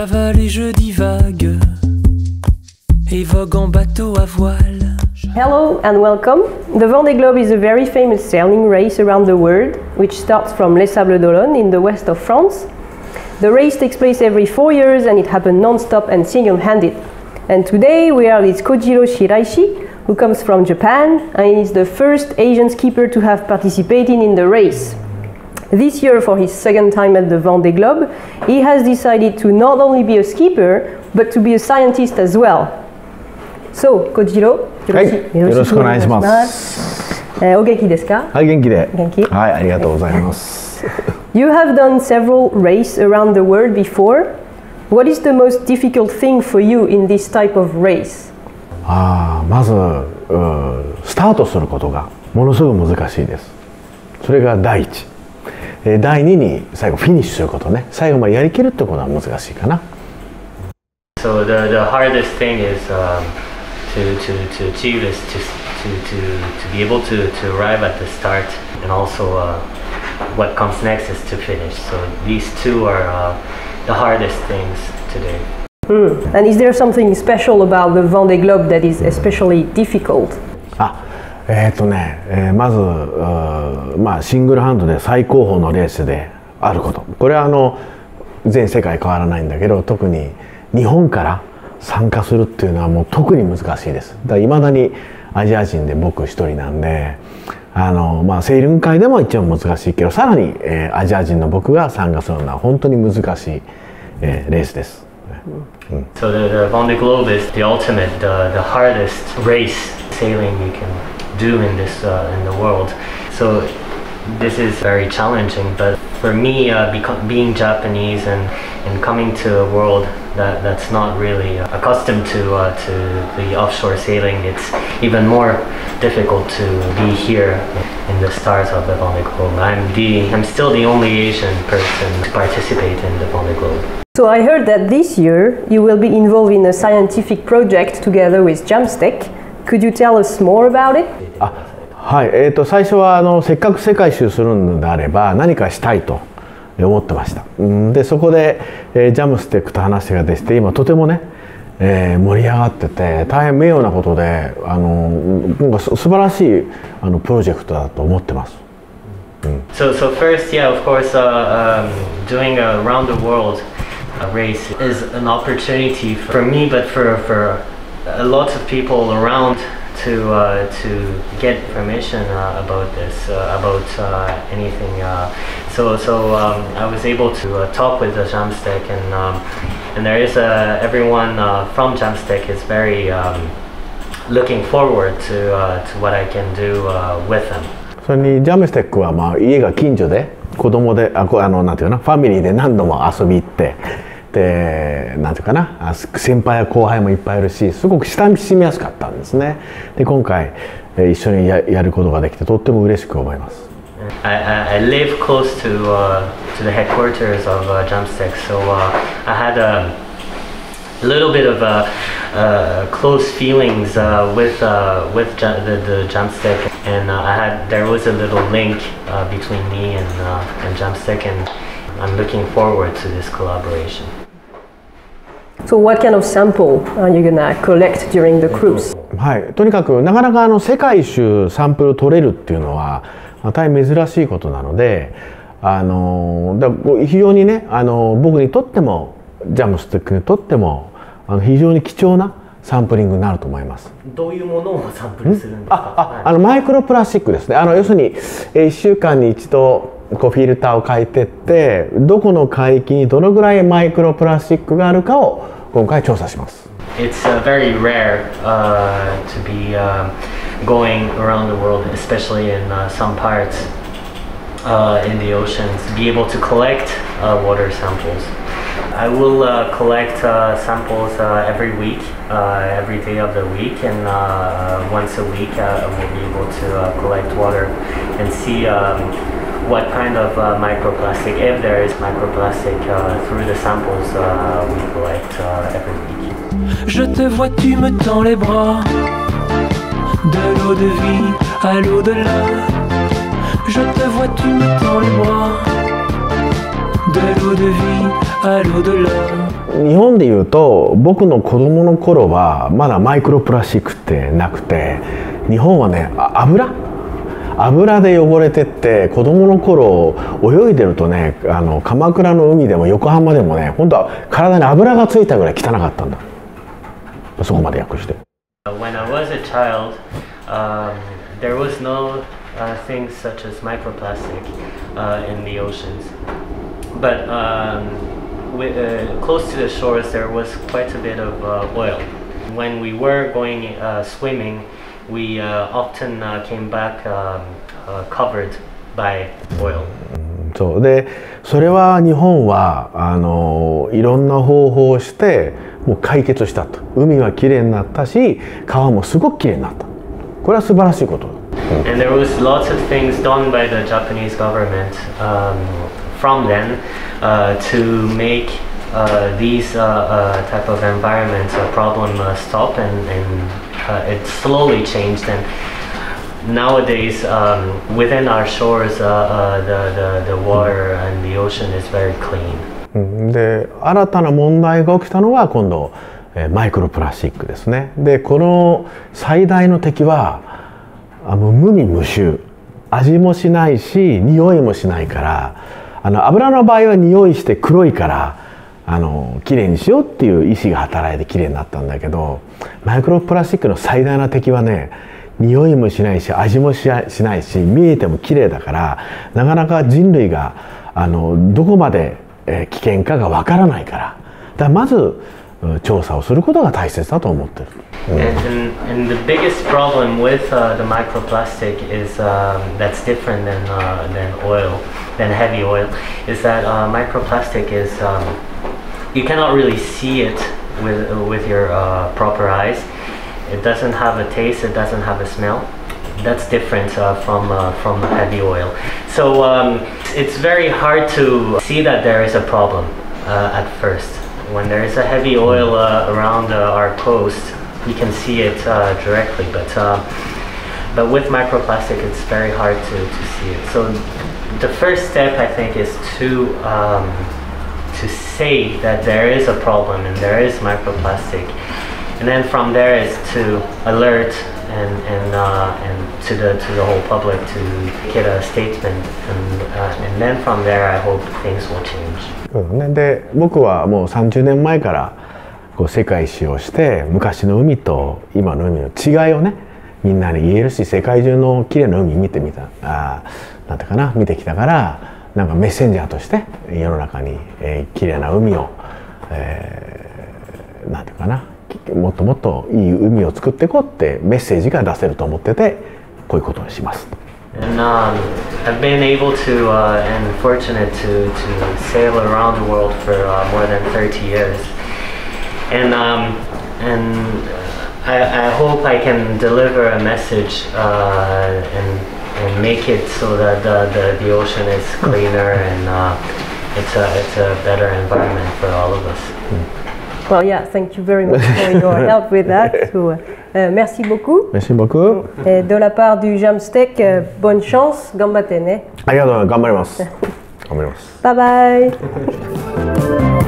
J'avale et je divague, et vogue en bateau à voile. Hello and welcome. The Vendée Globe is a very famous sailing race around the world, which starts from Les Sables d'Olonne in the west of France. The race takes place every four years and it happens non-stop and single-handed. And today we are with Kojiro Shiraishi, who comes from Japan and is the first Asian skipper to have participated in the race. This year, for his second time at the Vendée Globe, he has decided to not only be a skipper, but to be a scientist as well. So, Kojiro, euh, you have done several races around the world before. What is the most difficult thing for you in this type of race? ああ、まず、スタートすることがものすごく難しいです。それが第一。第二に最後フィニッシュすることね最後までやりきるってことは難しいかな So the, the hardest thing is um, to, to, to achieve is to, to, to, to be able to, to arrive at the start and also uh, what comes next is to finish. So these two are uh, the hardest things today. And is there something special about the Vendée Globe that is especially difficult? あえっ、ーとね、えーまずまあシングルハンドで最高峰のレースであること。これはあの全世界変わらないんだけど特に日本から参加するっていうのはもう特に難しいです。だいまだにアジア人で僕一人なんであのまあセーリン界でも一番難しいけどさらに、えーアジア人の僕が参加するのは本当に難しい、えーレースです、So the, the Vendée Globe is the ultimate, the, the hardest race sailing you can do in this uh, in the world. So this is very challenging. But for me, uh, being Japanese and, and coming to a world that, that's not really uh, accustomed to uh, to the offshore sailing, it's even more difficult to be here in the start of the Vendée Globe. I'm the I'm still the only Asian person to participate in the Vendée Globe. So I heard that this year you will be involved in a scientific project together with Jamstack. Could you tell us more about it? あはい。えー、と最初はあのせっかく世界一周するのであれば何かしたいと思ってました。うんでそこで、えージャムステックと話ができて今とてもね、えー盛り上がってて大変名誉なことであのなんかす素晴らしいあのプロジェクトだと思ってます。So, so first, yeah, of course, uh, um, doing a round the world uh, race is an opportunity for me, but for for a lot of people around to uh, to get information uh, about this, uh, about uh, anything. Uh, so, so um, I was able to uh, talk with the Jamstack, and um, and there is uh, everyone uh, from Jamstack is very um, looking forward to uh, to what I can do uh, with them. それにジャムステックはまあ家が近所で子供であこあのなんていうかなファミリーで何度も遊び行って でなんていうかなあ先輩や後輩もいっぱいいるしすごく親しみやすかったんですねで今回え一緒にややることができてとっても嬉しく思います I, I, I live close to uh, to the headquarters of uh, Jumpstick, so uh, I had a little bit of uh, uh, close feelings uh, with uh, with ju- the, the Jumpstick, and uh, I had there was a little link uh, between me and uh, and Jumpstick, and I'm looking forward to this collaboration. So what kind of sample are you gonna collect during the cruise? はい、とにかくなかなかあの世界一周サンプル取れるっていうのはまあ大変珍しいことなのであのだ非常にねあの僕にとってもジャムスティックにとってもあの非常に貴重なサンプリングになると思います。どういうものをサンプルするんですか？ああのマイクロプラスチックですねあの要するに、え1週間に一度こうフィルターを変えてってどこの海域にどのぐらいマイクロプラスチックがあるかを今回調査します。It's uh, very rare uh, to be um, going around the world, especially in uh, some parts uh, in the oceans, to be able to collect uh, water samples. I will uh, collect uh, samples uh, every week, uh, every day of the week, and uh, once a week uh, I will be able to uh, collect water and see um, what kind of uh, microplastic, if there is microplastic, uh, through the samples uh, we collect uh, every week. Je te vois, tu me tends les bras. De l'eau de vie à l'au-delà. Je te vois, tu me tends les bras. de l'eau de vie à l'au-delà. 日本でいうと僕の子供の頃はまだマイクロプラスチックってなくて日本はねあ油油で汚れてって子供の頃泳いでるとねあの鎌倉の海でも横浜でもね本当は体に油がついたぐらい汚かったんだそこまで訳して When I was a child, um, there was no uh, things such as microplastic uh, in the oceans. But um, wi- uh, close to the shores, there was quite a bit of uh, oil. When we were going uh, swimming, we uh, often uh, came back um, uh, covered by oil. そうでそれは日本はあのいろんな方法をしてもう解決したと海はきれいになったし川もすごくきれいになったこれは素晴らしいこと And there was lots of things done by the Japanese government um, from then uh, to make uh, these uh, uh, type of environments a problem uh, stop, and, and uh, it slowly changed. And nowadays, um, within our shores, uh, uh, the, the the water and the ocean is very clean. で新たな問題が起きたのは今度えーマイクロプラスチックですねでこの最大の敵はあの無味無臭味もしないし匂いもしないからあの油の場合は匂いして黒いからあのきれいにしようっていう意思が働いてきれいになったんだけどマイクロプラスチックの最大の敵はね匂いもしないし味もしないし見えても綺麗だからなかなか人類があのどこまで、危険かがわからないからだからまず調査をすることが大切だと思ってる。And, and, and the biggest problem with uh, the microplastic is um, that's different than, uh, than oil, than heavy oil, is that uh, microplastic is um, you cannot really see it with with your uh, proper eyes. It doesn't have a taste. It doesn't have a smell. That's different uh, from uh, from heavy oil. So um, it's very hard to see that there is a problem uh, at first. When there is a heavy oil uh, around uh, our coast, you can see it directly. But but with microplastic, it's very hard to, to see it. So the first step, I think, is to um, to say that there is a problem and there is microplastic, and then from there is to alert and and uh, and to the to the whole public to get a statement, and uh, and then from there, I hope things will change. そうね、で僕はもう30年前からこう世界史をして昔の海と今の海の違いをねみんなに言えるし世界中の綺麗な海見てみたあなんていうかな見てきたからなんかメッセンジャーとして世の中に、えー、綺麗な海を、えーなんていうかなもっともっといい海を作っていこうってメッセージが出せると思っててこういうことにします。And um, I've been able to uh, and fortunate to, to sail around the world for uh, more than 30 years. And, um, and I, I hope I can deliver a message uh, and, and make it so that the, the, the ocean is hmm. cleaner and uh, it's, a, it's a better environment for all of us. Hmm. Well, yeah, thank you very much for your help with that. Uh, uh, merci beaucoup. Merci beaucoup. Hmm. Et de la part du Jamstek, euh, bonne chance. Gambatene. Euh, Gambarimasu. Bye bye.